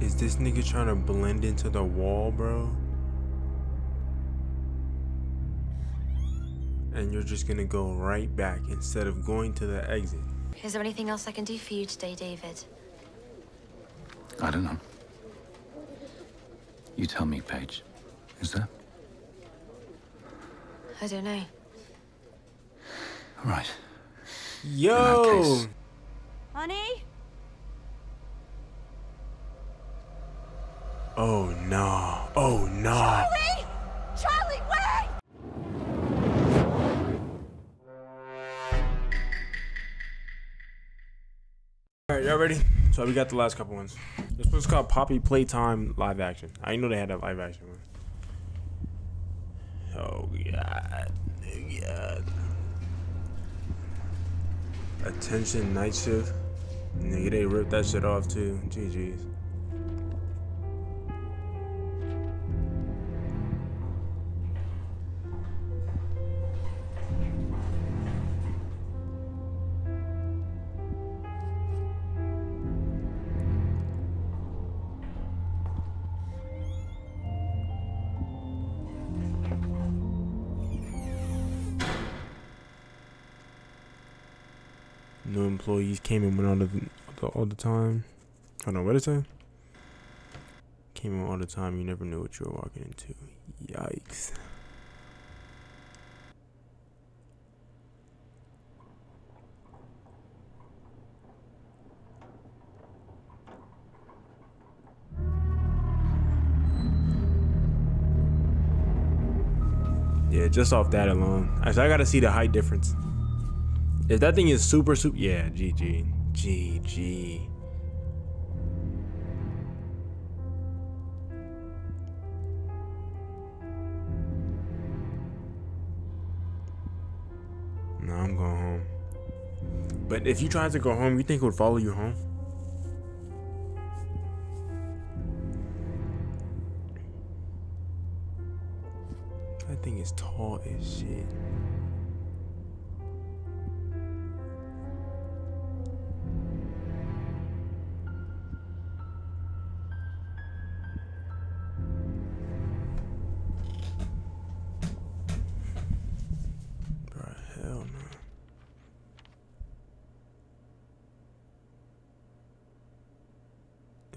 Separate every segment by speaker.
Speaker 1: Is this nigga trying to blend into the wall, bro? And you're just gonna go right back instead of going to the exit.
Speaker 2: Is there anything else I can do for you today, David?
Speaker 3: I don't know. You tell me, Paige. Is there?
Speaker 2: I don't know.
Speaker 3: All right.
Speaker 1: Yo!
Speaker 3: case-
Speaker 2: Honey?
Speaker 1: Oh no. Oh no.
Speaker 2: Charlie! Charlie, wait!
Speaker 1: Alright, y'all ready? So we got the last couple ones. This one's called Poppy Playtime Live Action. I didn't know they had that live action one. Oh god. God. Attention night shift. Nigga, they ripped that shit off too. GG's. Employees came and went all the, all the time. Hold on, what is that? Came in all the time. You never knew what you were walking into. Yikes. Yeah, just off that alone. Actually, I gotta see the height difference. If that thing is super, super, yeah, GG. GG. No, I'm going home. But if you tried to go home, you think it would follow you home? That thing is tall as shit.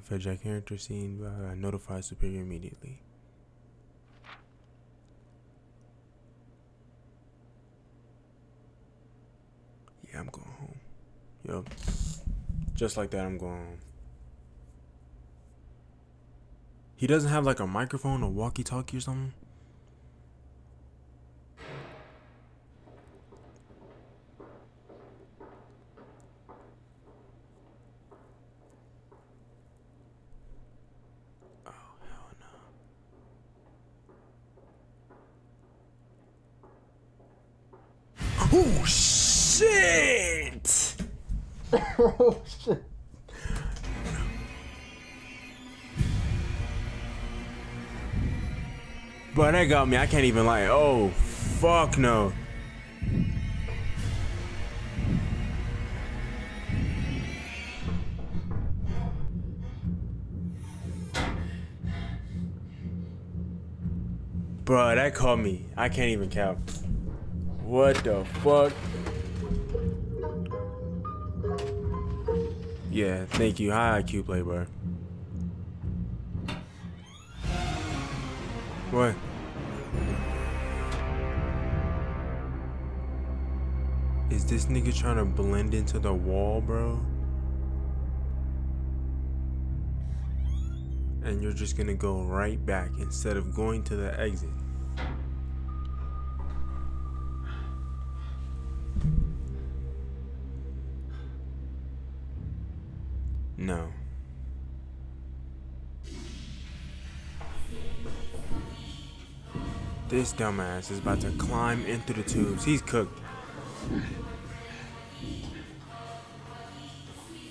Speaker 1: If a Jack character seen, uh, notify superior immediately. Yeah, I'm going home. Yup. Just like that, I'm going home. He doesn't have like a microphone or walkie talkie or something? Got me. I can't even lie. Oh, fuck no. Bro, that caught me. I can't even count. What the fuck? Yeah, thank you. High IQ play, bro. What? This nigga trying to blend into the wall, bro? And you're just gonna go right back instead of going to the exit. No. This dumbass is about to climb into the tubes. He's cooked.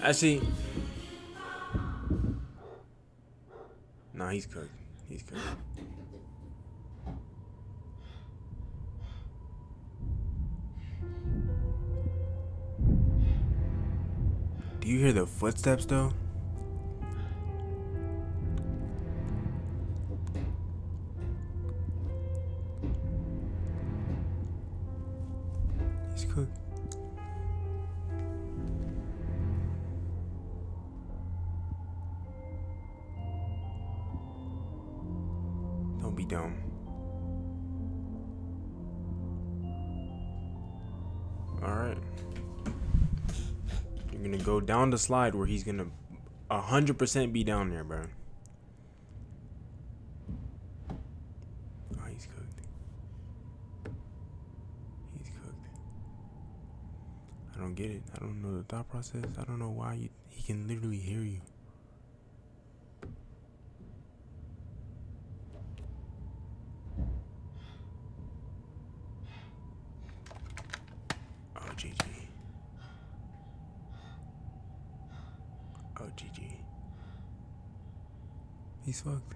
Speaker 1: Actually, no, he's cooked. He's cooked. Do you hear the footsteps though? The slide where he's gonna 100% be down there, bro. Oh, he's cooked. He's cooked. I don't get it. I don't know the thought process. I don't know why you, he can literally hear you. Oh, GG. Oh, GG. Fucked.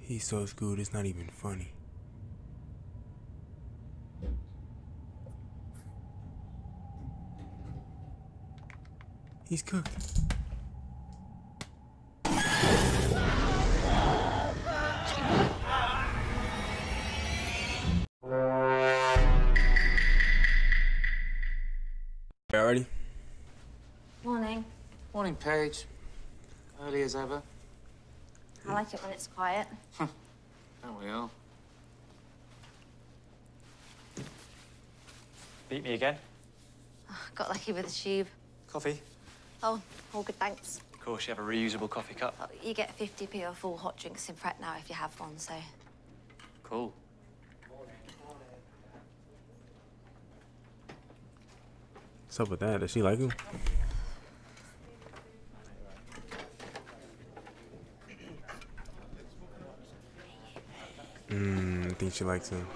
Speaker 1: He's so screwed, it's not even funny. He's cooked.
Speaker 2: Morning,
Speaker 4: Paige. Early as ever.
Speaker 2: I like it when it's quiet.
Speaker 4: Oh, Don't we all?
Speaker 5: Beat me again?
Speaker 2: Oh, got lucky with the tube.
Speaker 5: Coffee?
Speaker 2: Oh, all good, thanks.
Speaker 5: Of course, you have a reusable coffee cup.
Speaker 2: Oh, you get 50p off all hot drinks in Pret now if you have one, so.
Speaker 5: Cool.
Speaker 1: What's up with that? Does she like him? Mmm, I think she likes him.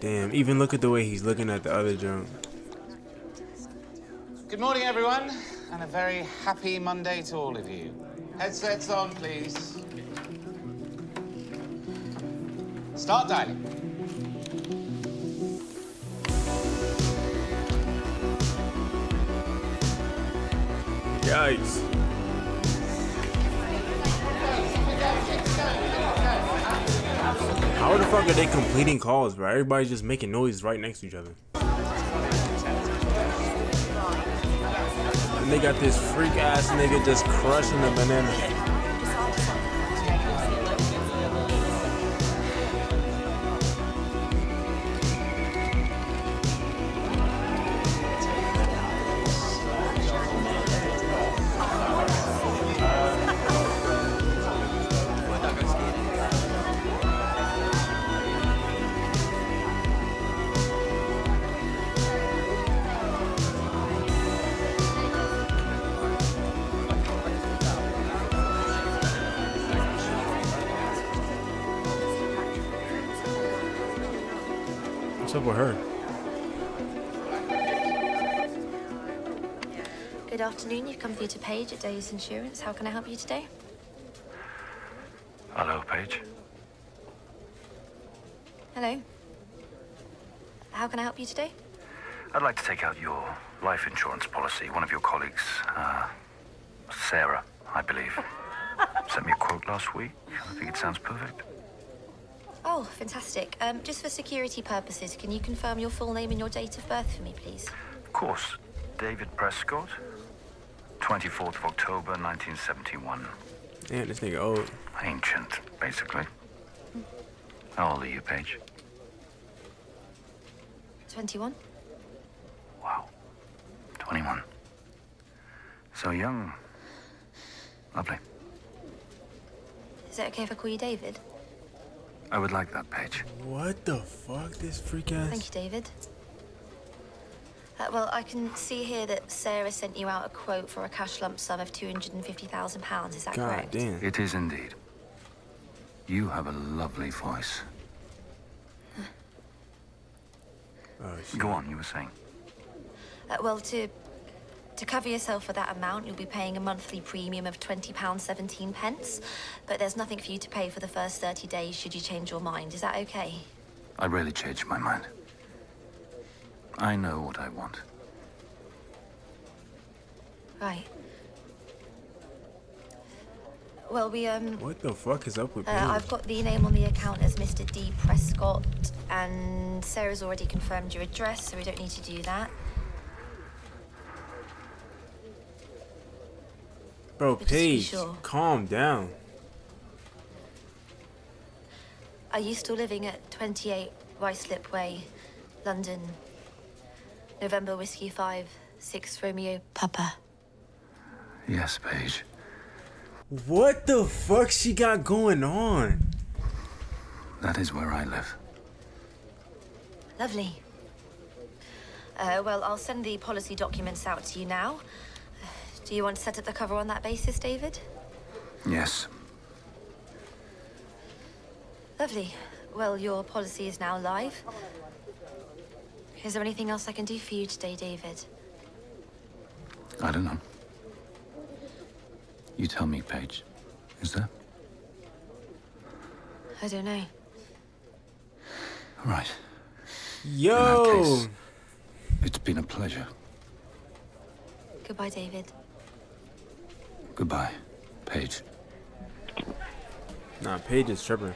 Speaker 1: Damn, even look at the way he's looking at the other junk.
Speaker 4: Good morning, everyone, and a very happy Monday to all of you. Headsets on, please. Start dialing.
Speaker 1: Yikes. How the fuck are they completing calls, bro? Everybody's just making noise right next to each other. And they got this freak ass nigga just crushing the banana. What's up with her?
Speaker 2: Good afternoon. You've come through to Paige at Days Insurance. How can I help you today?
Speaker 3: Hello, Paige.
Speaker 2: Hello. How can I help you today?
Speaker 3: I'd like to take out your life insurance policy. One of your colleagues, uh, Sarah, I believe, sent me a quote last week. I think it sounds perfect.
Speaker 2: Oh, fantastic. Um, just for security purposes, can you confirm your full name and your date of birth for me, please?
Speaker 3: Of course, David Prescott, 24th of October, 1971.
Speaker 1: Damn, this nigga old.
Speaker 3: Ancient, basically. How old are you, Paige?
Speaker 2: 21?
Speaker 3: Wow. 21. So young. Lovely.
Speaker 2: Is it okay if I call you David?
Speaker 3: I would like that, Paige.
Speaker 1: What the fuck? This freak ass.
Speaker 2: Thank you, David. Uh, well, I can see here that Sarah sent you out a quote for a cash lump sum of £250,000. Is that
Speaker 1: God
Speaker 2: correct?
Speaker 1: damn.
Speaker 3: It is indeed. You have a lovely voice.
Speaker 1: Oh.
Speaker 3: Go on, you were saying.
Speaker 2: Uh, well, to to cover yourself for that amount, you'll be paying a monthly premium of £20.17. pence, But there's nothing for you to pay for the first 30 days should you change your mind. Is that okay?
Speaker 3: I rarely change my mind. I know what I want.
Speaker 2: Right. Well, we, um,
Speaker 1: What the fuck is up with
Speaker 2: uh, I've got the name on the account as Mr. D. Prescott, and Sarah's already confirmed your address, so we don't need to do that.
Speaker 1: Bro,
Speaker 2: But just to be
Speaker 1: Paige,
Speaker 2: sure.
Speaker 1: calm down.
Speaker 2: Are you still living at 28 Ruislip Way, London? November Whiskey 5, 6 Romeo Papa.
Speaker 3: Yes, Paige.
Speaker 1: What the fuck she got going on?
Speaker 3: That is where I live.
Speaker 2: Lovely. Uh, well, I'll send the policy documents out to you now. Do you want to set up the cover on that basis, David?
Speaker 3: Yes.
Speaker 2: Lovely. Well, your policy is now live. Is there anything else I can do for you today, David?
Speaker 3: I don't know. You tell me, Paige. Is there?
Speaker 2: I don't know.
Speaker 3: Right.
Speaker 1: Yo!
Speaker 3: In that case- It's been a pleasure.
Speaker 2: Goodbye, David.
Speaker 3: Goodbye, Paige.
Speaker 1: Nah, Paige is tripping.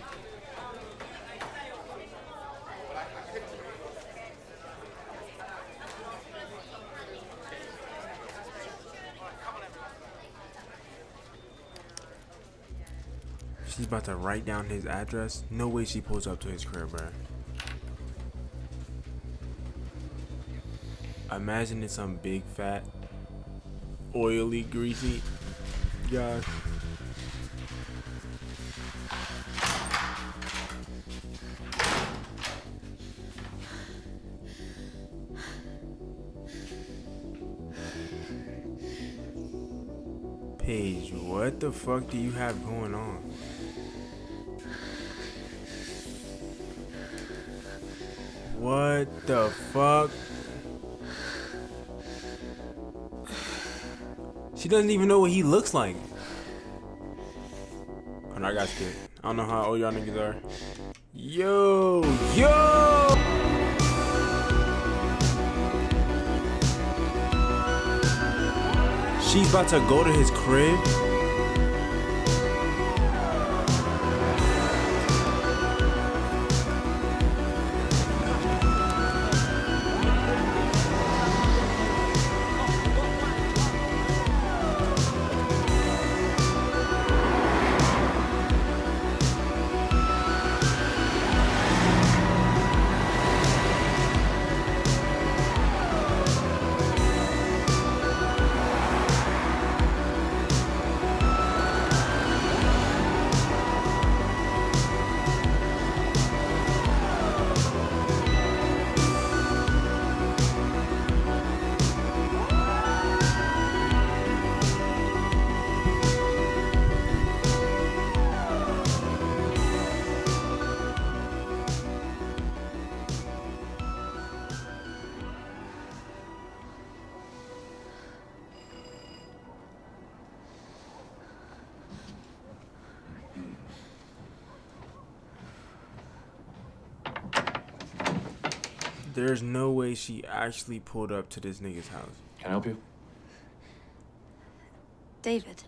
Speaker 1: She's about to write down his address. No way she pulls up to his crib, bro. Imagine it's some big, fat, oily, greasy guy. Paige, what the fuck do you have going on? What the fuck? She doesn't even know what he looks like. Oh, no, I got scared. I don't know how old y'all niggas are. Yo, yo! She's about to go to his crib. There's no way she actually pulled up to this nigga's house.
Speaker 5: Can I help you?
Speaker 2: David,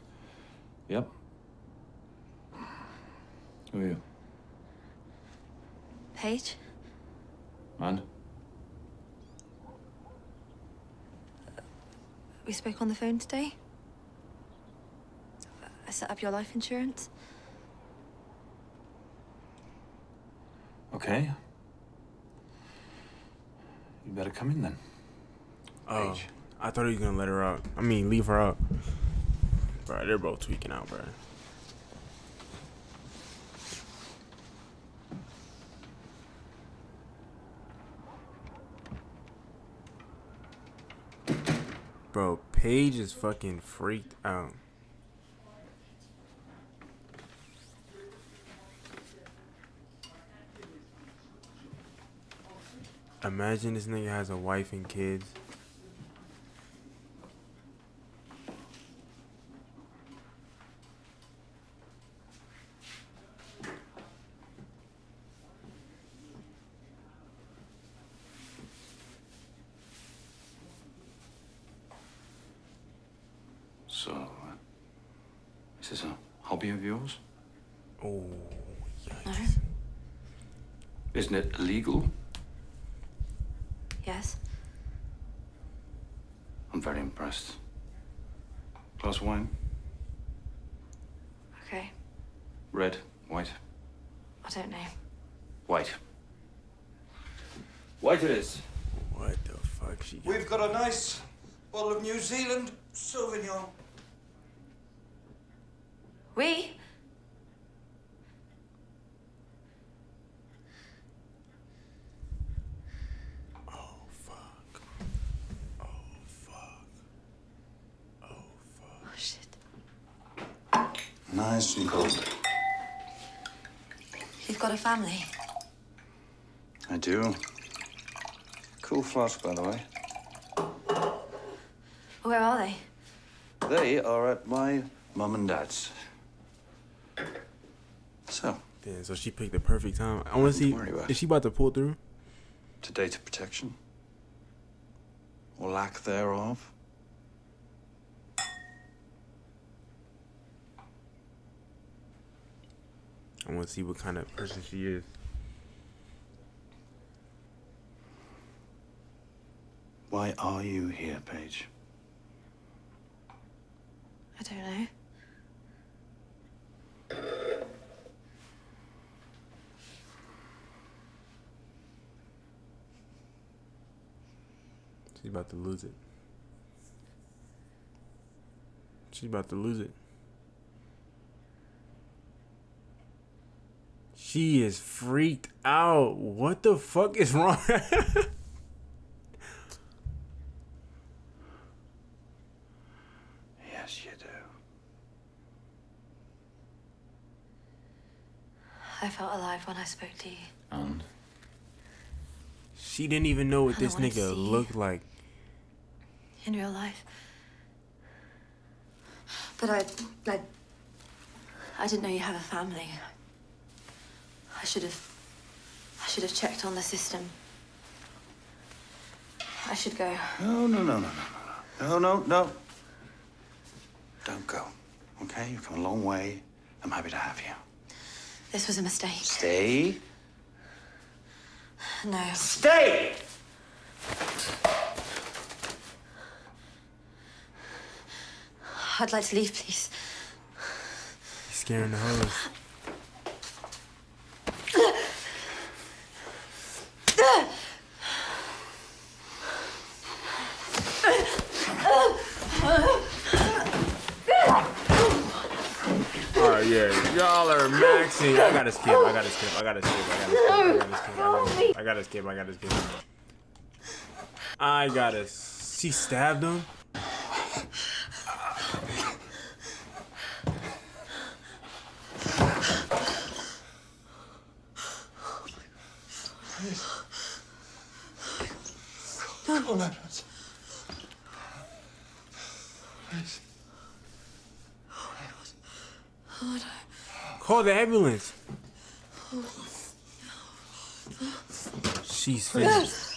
Speaker 5: Yep. Who are you?
Speaker 2: Paige,
Speaker 5: And?
Speaker 2: we spoke on the phone today. I set up your life insurance.
Speaker 5: Okay. You better come in then.
Speaker 1: Oh. I thought you were gonna let her out. I mean, leave her out. Bro, they're both tweaking out, bro. Bro, Paige is fucking freaked out. Imagine this nigga has a wife and kids.
Speaker 3: So, uh, this a
Speaker 6: hobby of yours?
Speaker 1: Oh,
Speaker 2: No?
Speaker 6: Isn't it illegal?
Speaker 2: Yes?
Speaker 6: I'm very impressed. Glass of wine?
Speaker 2: Okay.
Speaker 6: Red? White?
Speaker 2: I don't know.
Speaker 6: White. White it is.
Speaker 1: what the fuck? She got
Speaker 3: We've got a nice bottle of New Zealand Sauvignon.
Speaker 2: We?
Speaker 1: Oh fuck. Oh fuck. Oh fuck.
Speaker 2: Oh, shit.
Speaker 3: Nice and cold.
Speaker 2: You've got a family.
Speaker 3: I do. Cool flask, by the way.
Speaker 2: Where are they?
Speaker 3: They are at my mum and dad's. So,
Speaker 1: Damn, so she picked the perfect time. I want to see.
Speaker 3: Don't worry about it.
Speaker 1: Is she about to pull through?
Speaker 3: to data protection, or lack thereof.
Speaker 1: I want to see what kind of person she is.
Speaker 3: Why are you here, Paige?
Speaker 2: I don't know.
Speaker 1: She's about to lose it. She's about to lose it. She is freaked out. What the fuck is wrong?
Speaker 3: Yes, you do.
Speaker 2: I felt alive when I spoke to you.
Speaker 6: And?
Speaker 1: she didn't even know what
Speaker 2: I
Speaker 1: this nigga looked like.
Speaker 2: In real life. But I, I, I didn't know you have a family. I should have, I should have checked on the system. I should go.
Speaker 3: No, no, no, no, no, no, no, no, no. Don't go. Okay, you've come a long way. I'm happy to have you.
Speaker 2: This was a mistake.
Speaker 3: Stay.
Speaker 2: No.
Speaker 3: Stay.
Speaker 2: I'd like to leave, please.
Speaker 1: He's scaring the hoes. All right, yeah, y'all are maxing. I gotta skip. I gotta skip. I gotta skip. I gotta skip. I gotta skip. I gotta skip. I gotta skip. I gotta. She stabbed him.
Speaker 3: Please. Oh, my God.
Speaker 1: Call the ambulance. Oh. She's finished.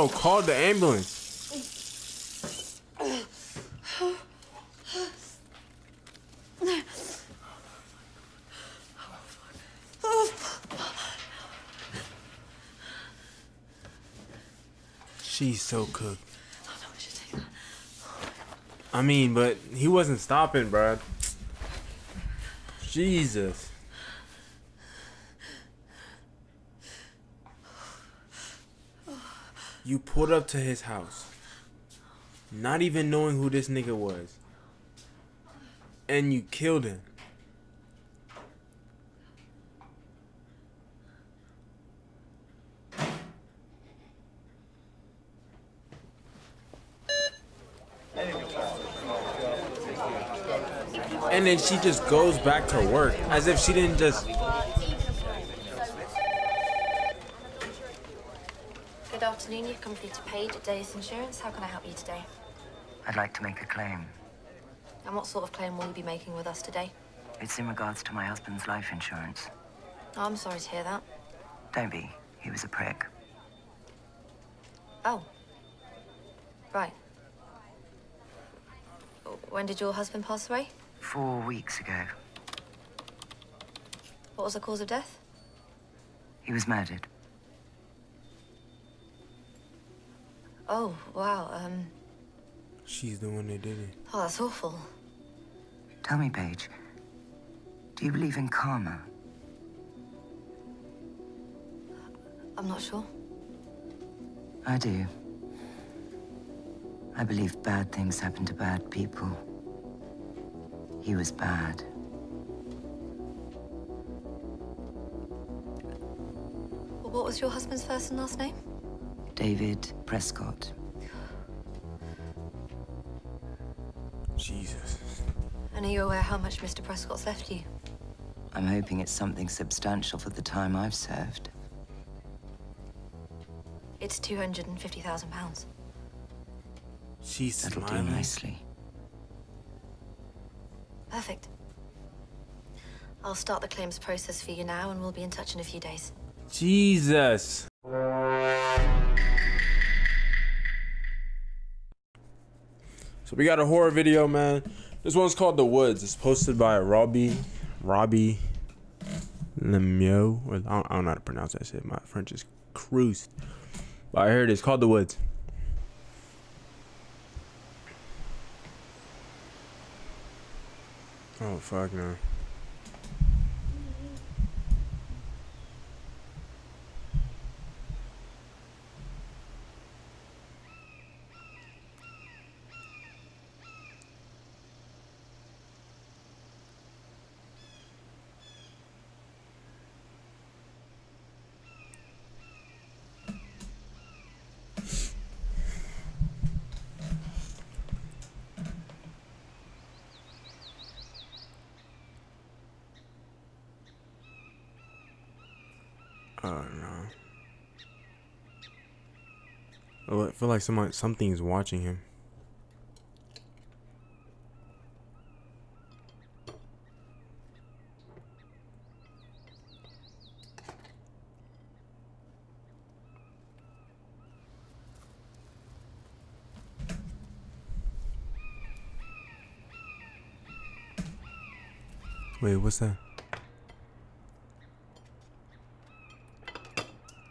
Speaker 1: Bro, call the ambulance. She's so cooked. I mean, but he wasn't stopping, bruh. Jesus. You pulled up to his house, not even knowing who this nigga was, and you killed him. And then she just goes back to work as if she didn't just.
Speaker 2: Good afternoon. You've through to Paige at Deus Insurance. How can I help you today?
Speaker 7: I'd like to make a claim.
Speaker 2: And what sort of claim will you be making with us today?
Speaker 7: It's in regards to my husband's life insurance.
Speaker 2: Oh, I'm sorry to hear that.
Speaker 7: Don't be. He was a prick.
Speaker 2: Oh. Right. When did your husband pass away?
Speaker 7: Four weeks ago,
Speaker 2: What was the cause of death?
Speaker 7: he was murdered.
Speaker 2: Oh, wow. Um,
Speaker 1: She's the one that did it.
Speaker 2: oh, that's awful.
Speaker 7: Tell me, Paige, do you believe in karma?
Speaker 2: I'm not sure.
Speaker 7: I do. I believe bad things happen to bad people. He was bad.
Speaker 2: Well, what was your husband's first and last name?
Speaker 7: David Prescott.
Speaker 1: Jesus.
Speaker 2: And are you aware how much Mr. Prescott's left you?
Speaker 7: I'm hoping it's something substantial for the time I've served.
Speaker 2: It's £250,000.
Speaker 1: She's
Speaker 7: That'll do nicely.
Speaker 2: Perfect. I'll start the claims process for you now, and we'll be in touch in a few days.
Speaker 1: Jesus. So we got a horror video, man. This one's called The Woods. It's posted by Robbie, Robbie Lemieux. Or I don't, I don't know how to pronounce that shit. My French is cruised. But I heard it's called The Woods. Oh fuck no. Oh no. Oh, I feel like someone something's watching him. Wait, what's that?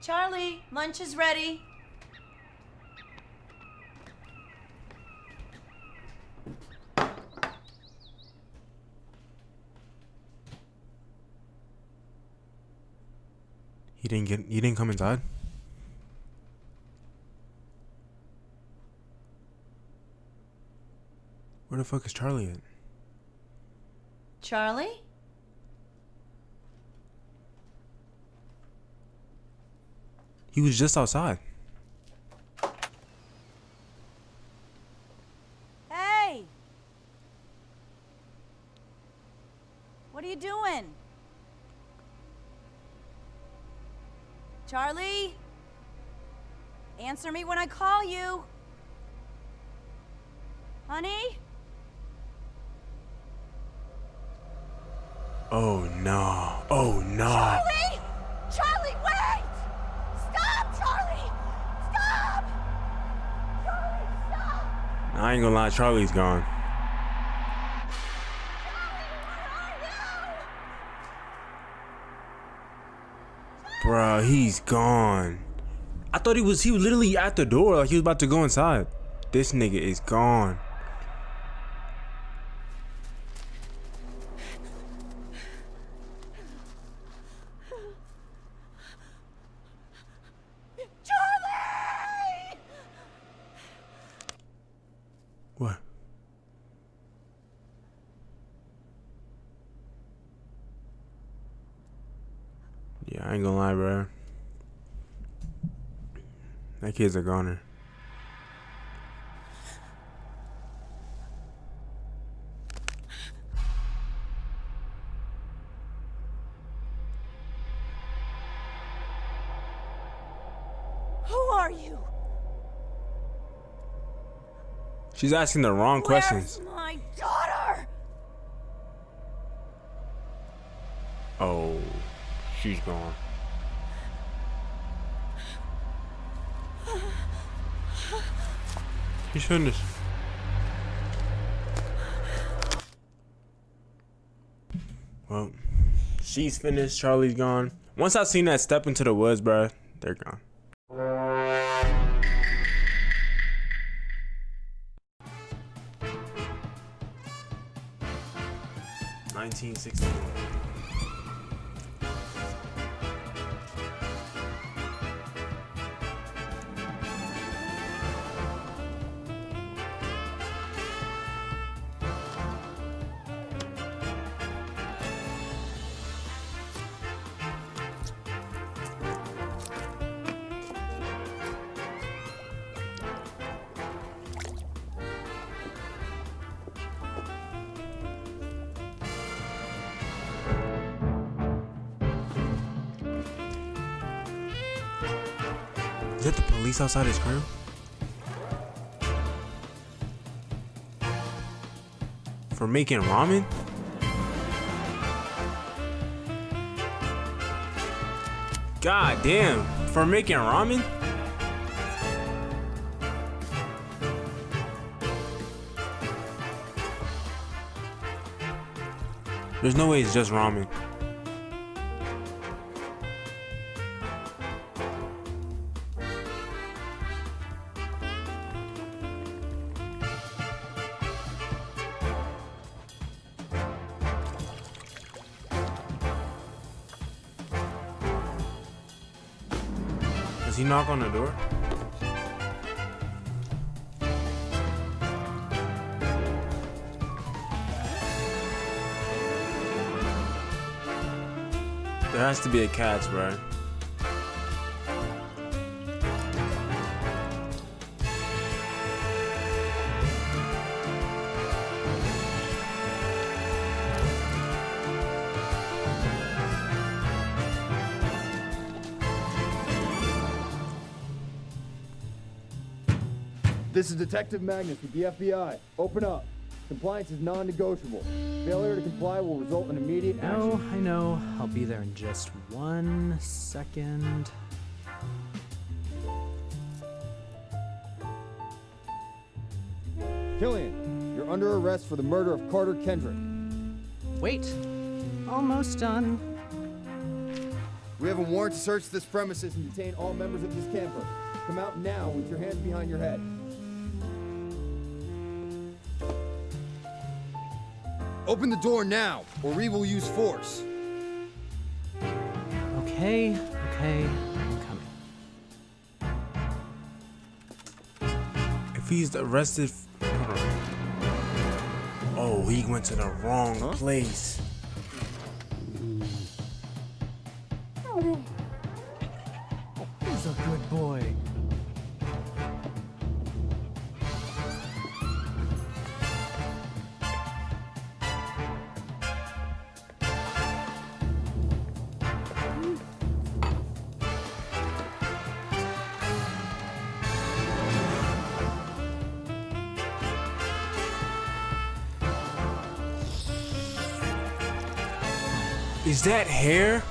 Speaker 8: Charlie, lunch is ready.
Speaker 1: He didn't get. He didn't come inside. Where the fuck is Charlie at?
Speaker 8: Charlie?
Speaker 1: He was just outside.
Speaker 8: Hey! What are you doing? Charlie? Answer me when I call you. Honey?
Speaker 1: Oh no. Oh no.
Speaker 8: Charlie!
Speaker 1: I ain't gonna lie, Charlie's gone. Bro, he's gone. I thought he was he was literally at the door, like he was about to go inside. This nigga is gone. kids
Speaker 8: are goner.
Speaker 1: She's asking the wrong
Speaker 8: Where's questions. my daughter?
Speaker 1: Oh, she's gone. She's finished. Well, she's finished. Charlie's gone. Once I seen that step into the woods, bruh, they're gone. Nineteen sixty Is that the police outside his crib? For making ramen? God damn, for making ramen? There's no way it's just ramen. Knock on the door? There has to be a catch, bro.
Speaker 9: This is Detective Magnus with the FBI. Open up. Compliance is non-negotiable. Failure to comply will result in immediate
Speaker 10: No,
Speaker 9: action.
Speaker 10: I know. I'll be there in just one second.
Speaker 9: Killian, you're under arrest for the murder of Carter Kendrick.
Speaker 10: Wait. Almost done.
Speaker 9: We have a warrant to search this premises and detain all members of this camper. Come out now with your hands behind your head. Open the door now, or we will use force.
Speaker 10: Okay, okay. I'm coming.
Speaker 1: If he's arrested. Uh, oh, he went to the wrong place.
Speaker 10: He's a good boy.
Speaker 1: Is that hair?